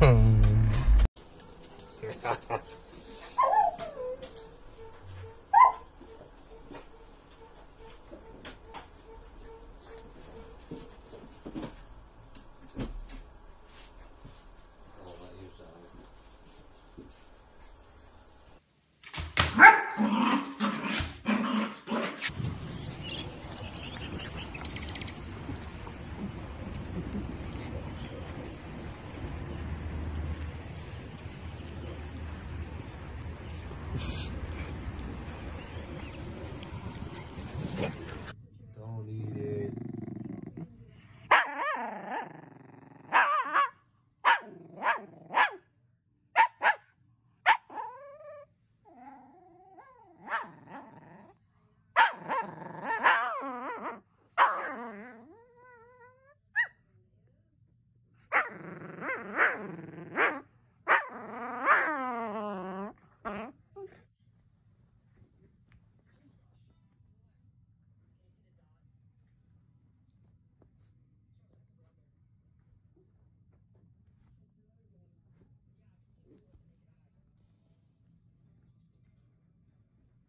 嗯。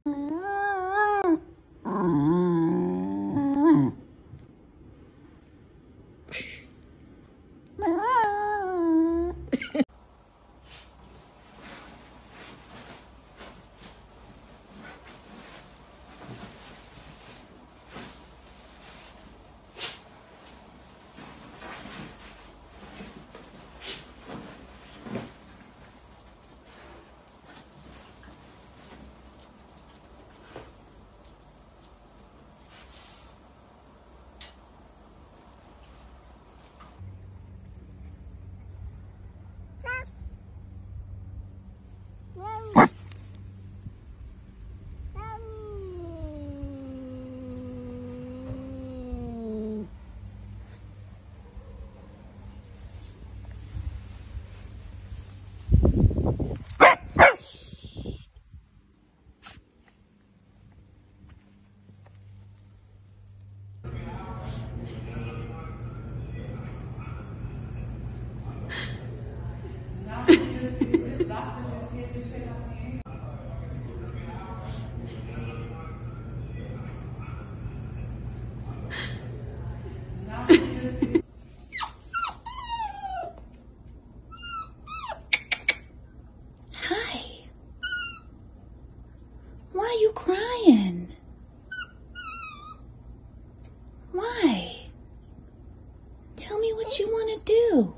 嗯。Do.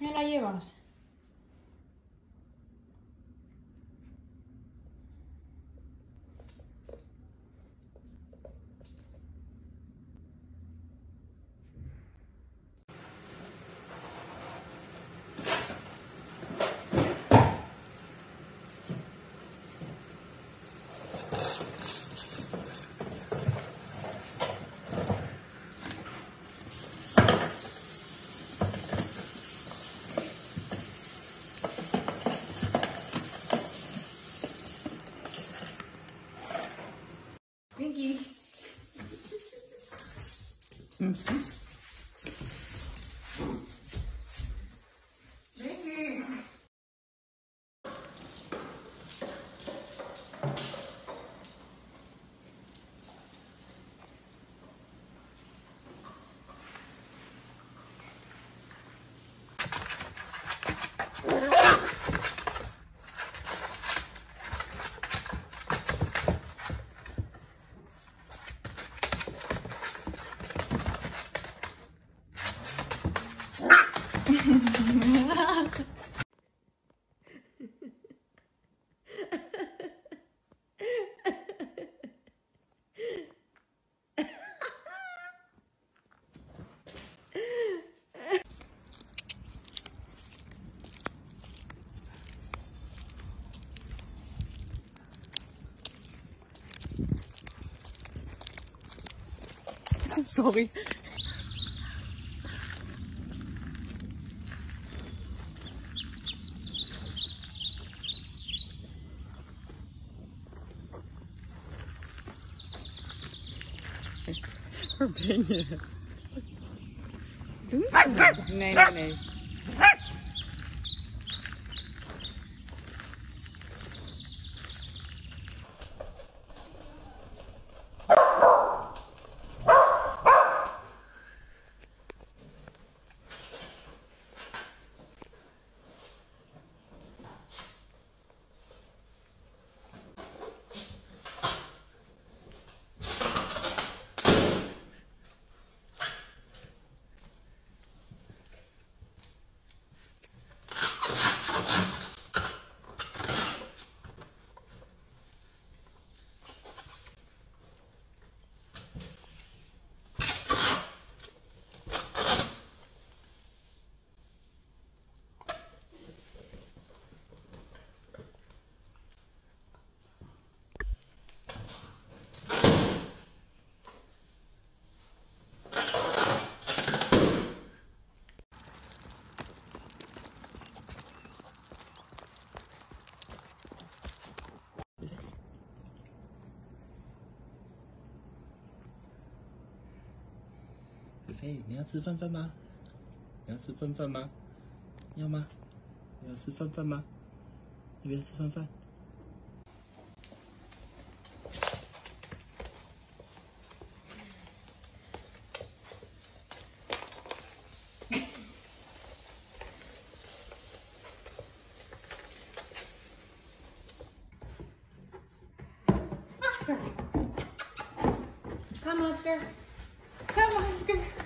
¿Me la llevas? Mm -hmm. sorry. Her being here. Này này này. 菲，你要吃饭饭吗？你要吃饭饭吗？要吗？你要吃饭饭吗？要不要吃饭饭？Oscar. Come, Oscar. Come, Oscar.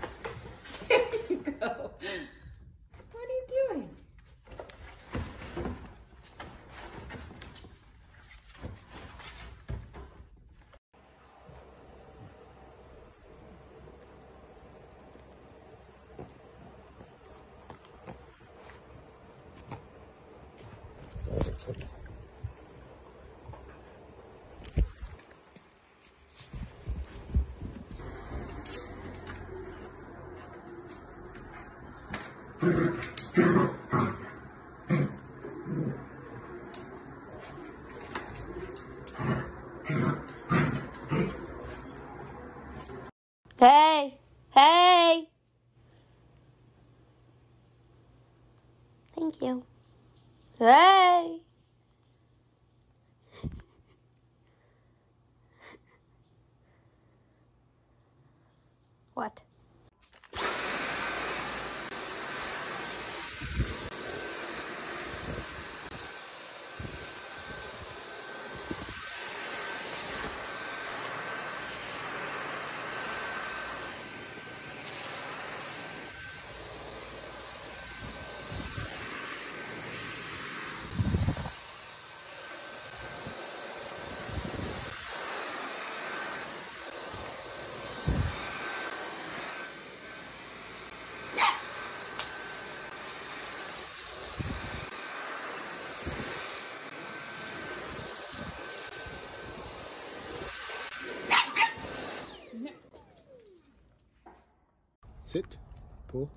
Sit. Pull.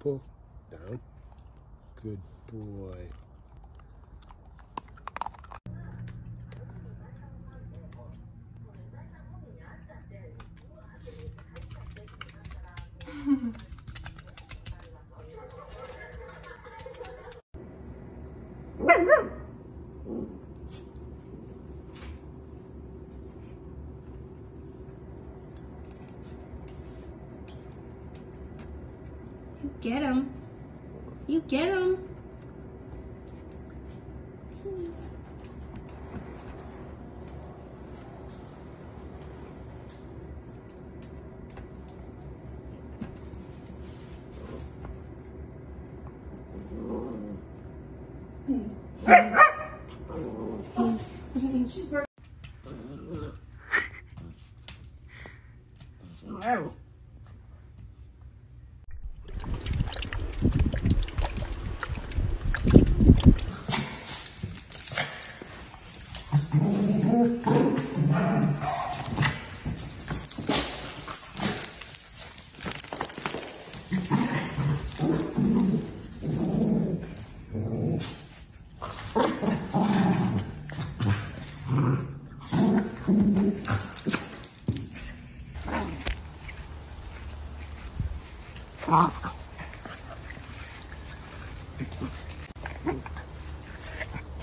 Pull. Down. Good boy. get him. You get him.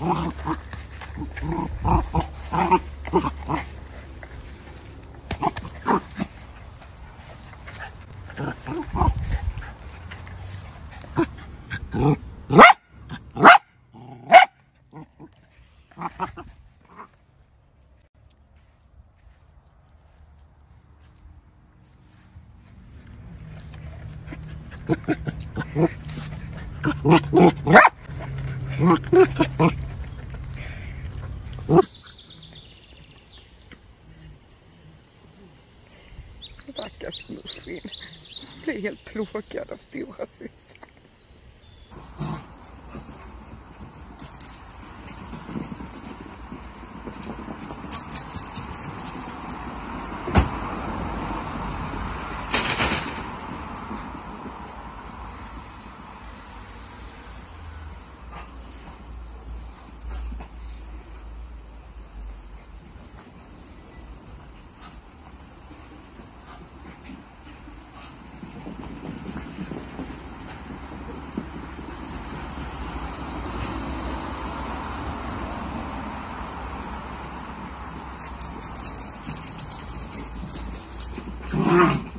Ha ha ha! Wow.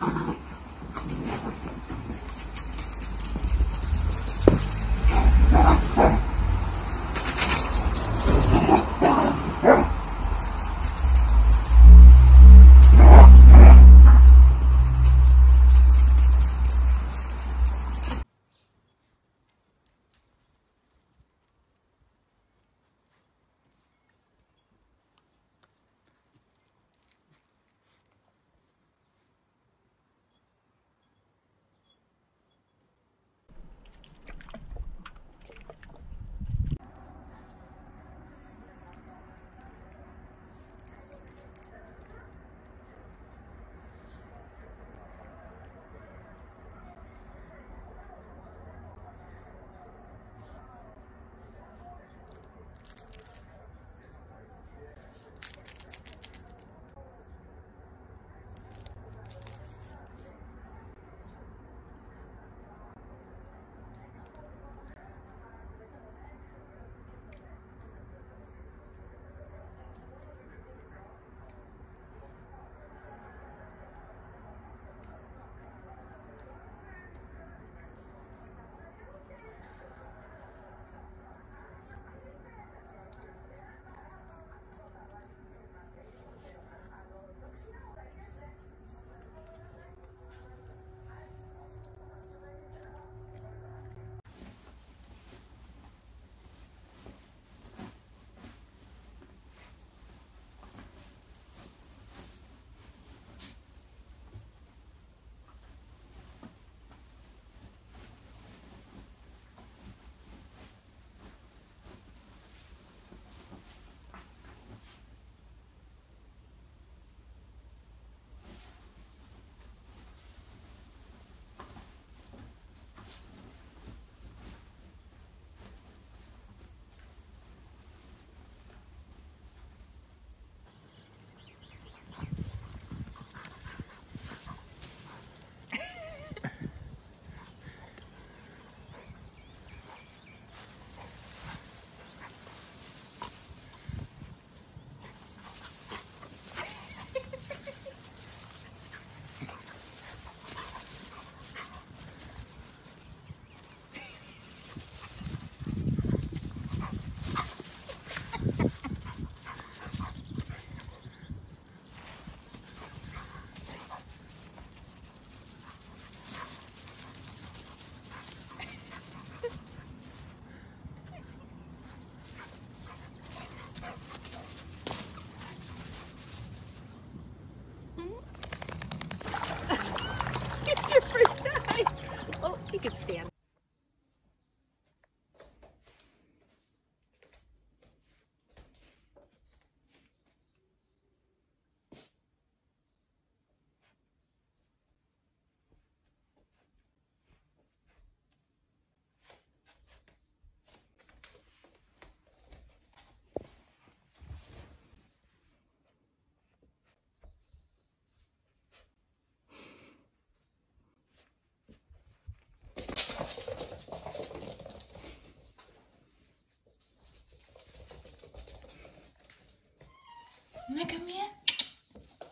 Now come here.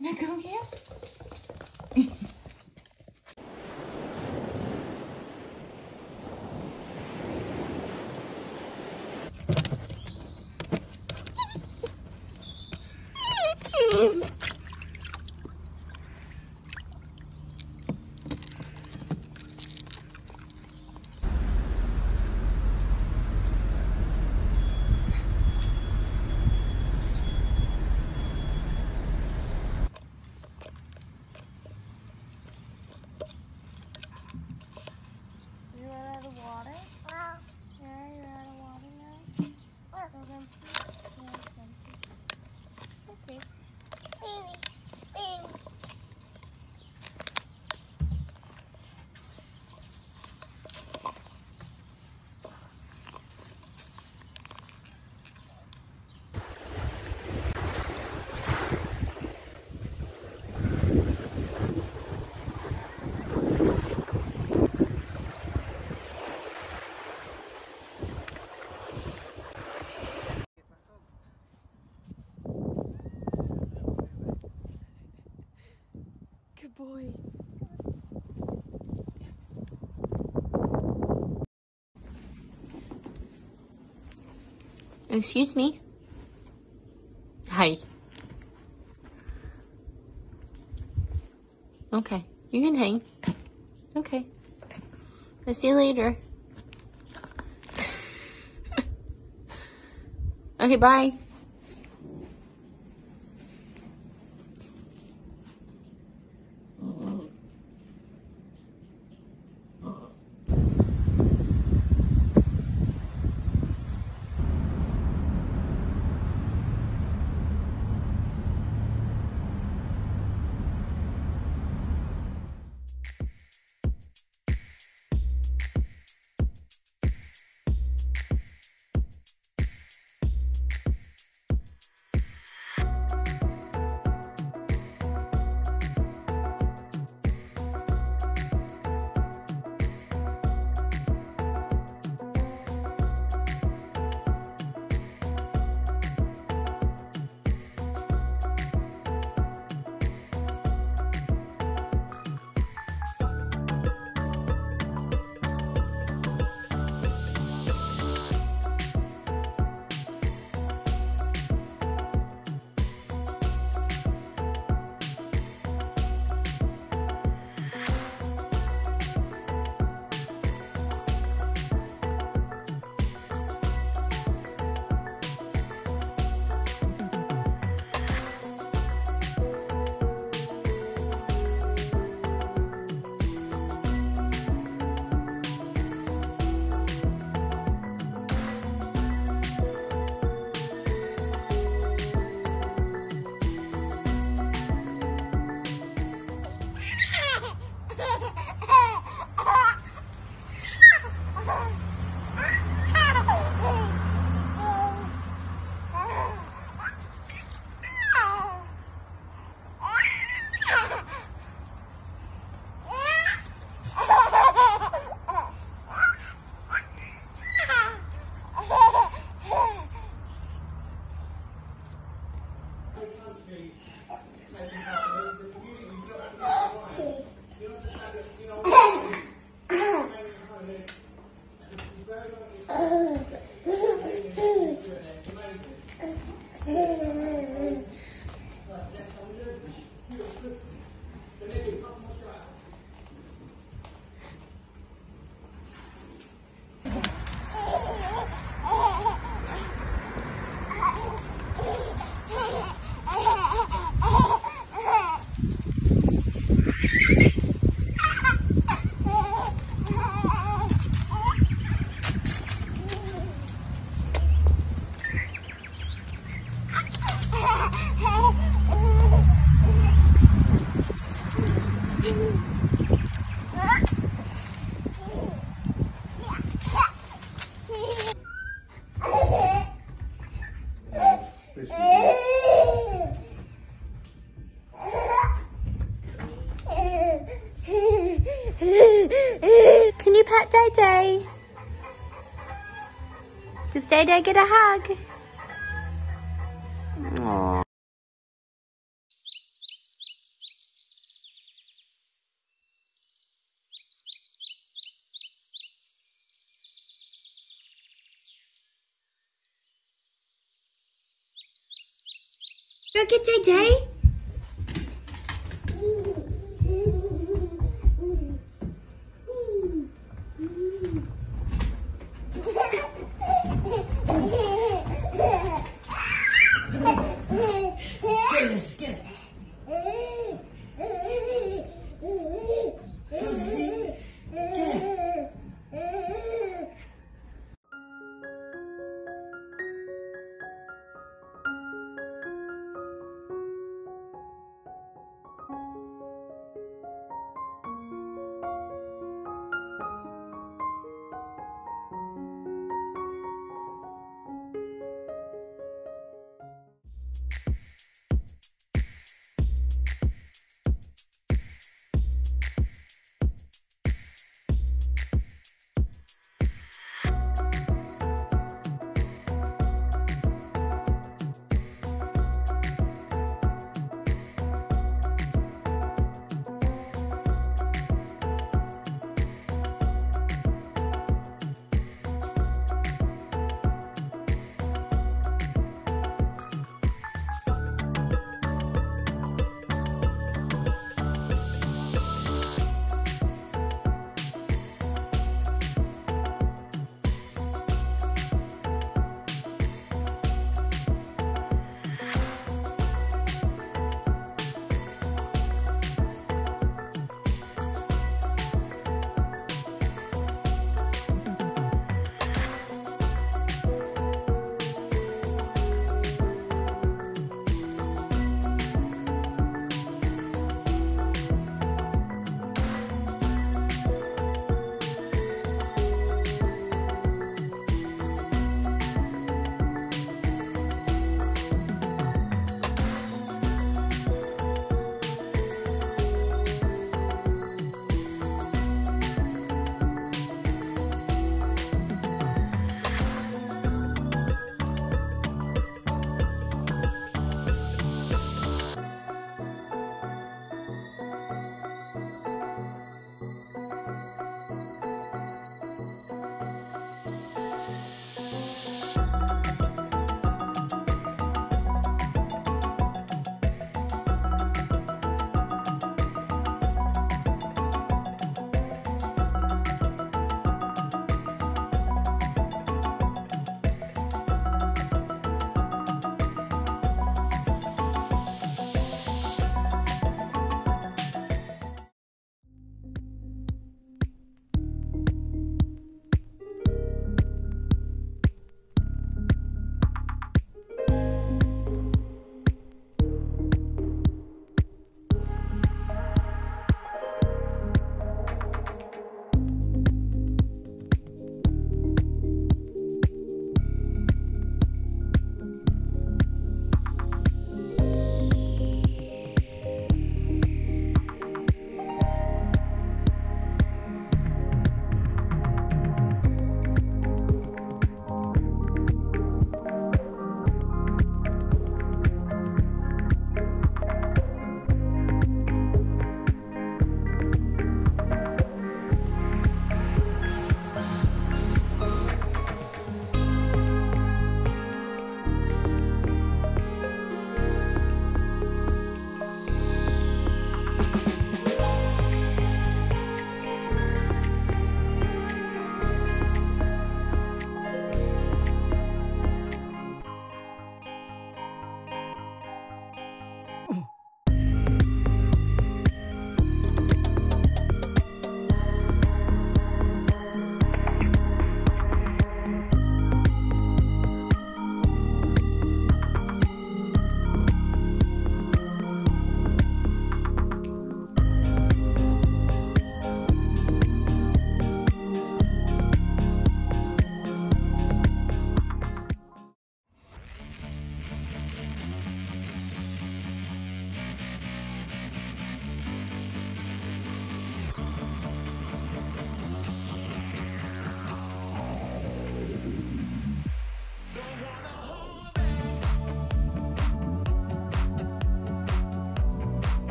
Now come here. Good boy. Excuse me. Hi. Okay, you can hang. Okay. I'll see you later. okay, bye. Day Day get a hug. Aww. Look at Day Day.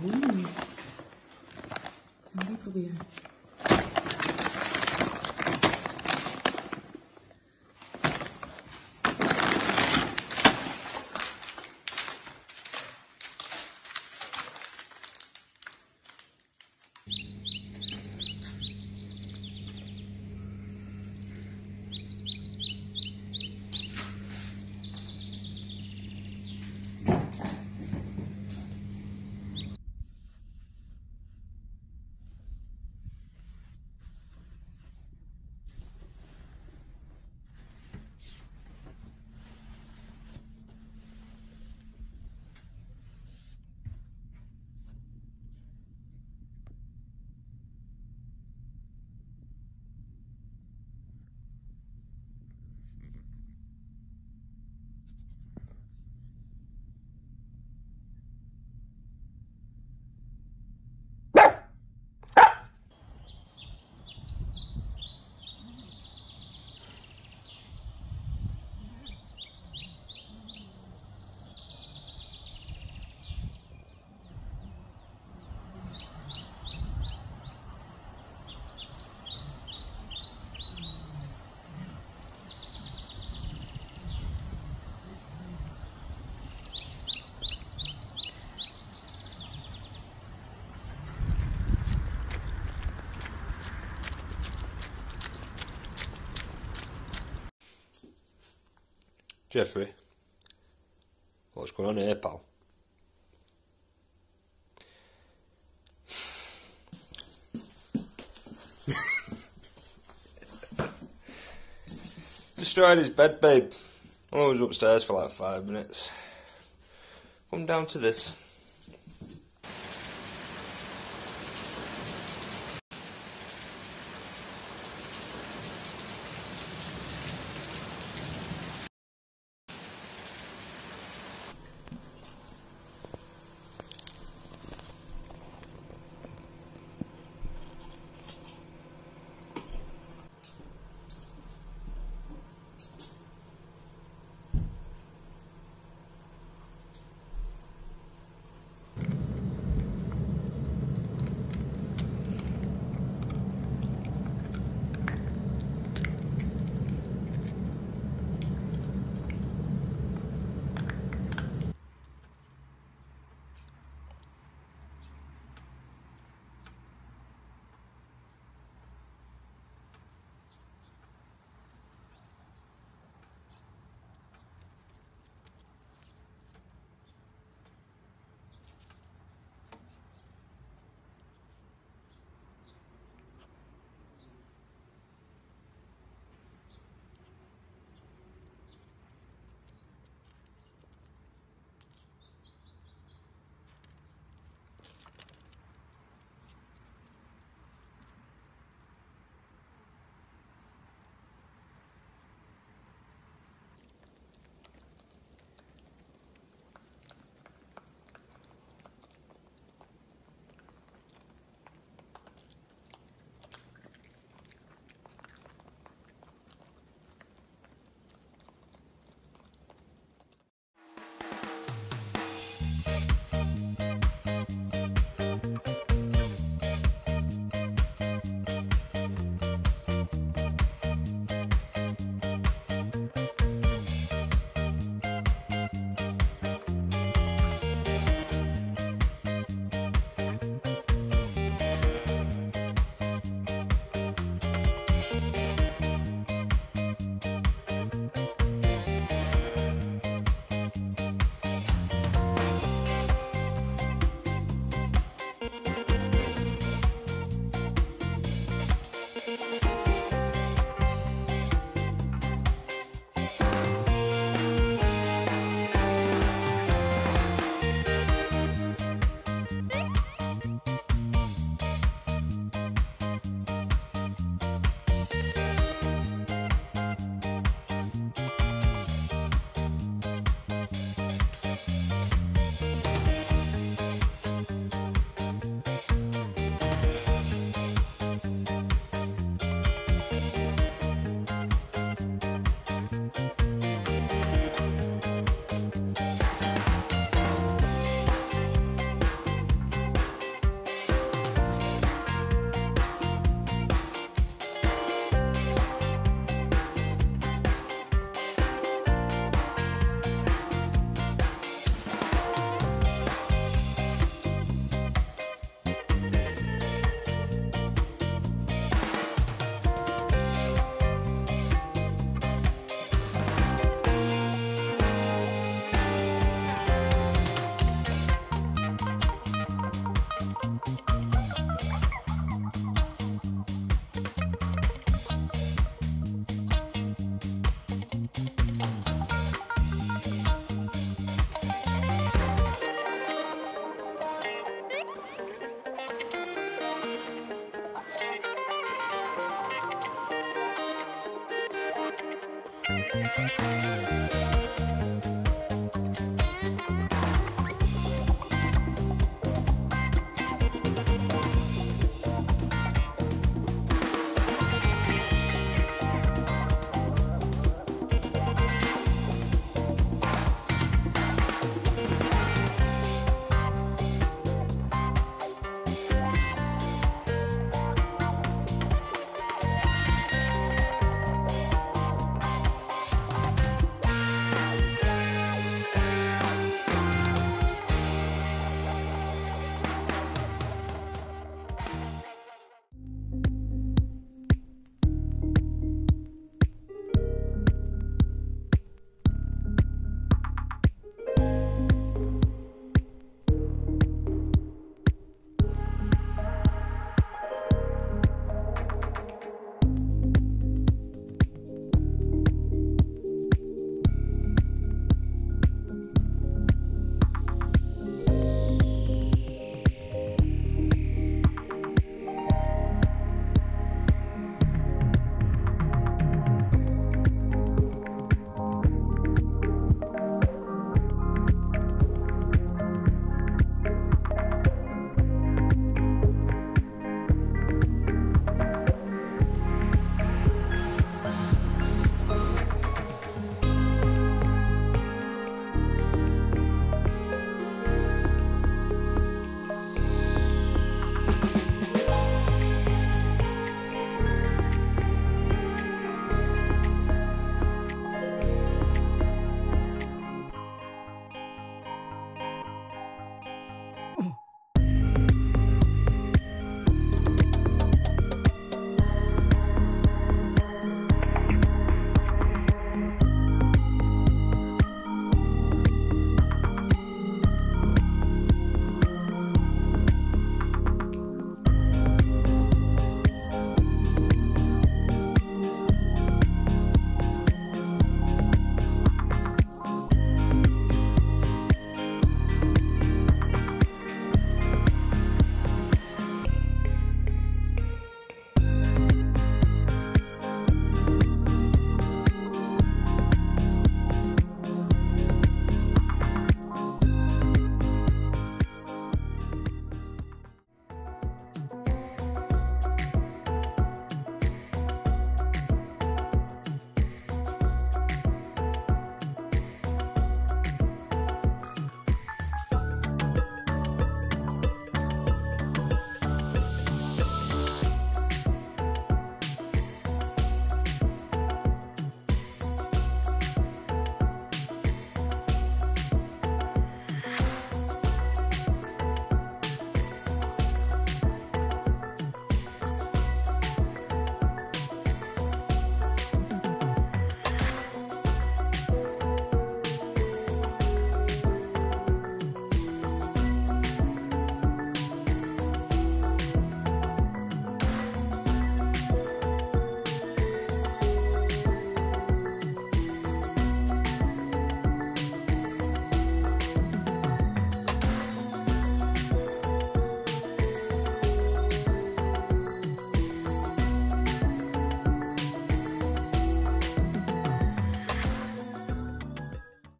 뭐니? 담배 그게. Jeffrey, what's going on here, pal? Destroyed his bed, babe. I was upstairs for like five minutes. Come down to this.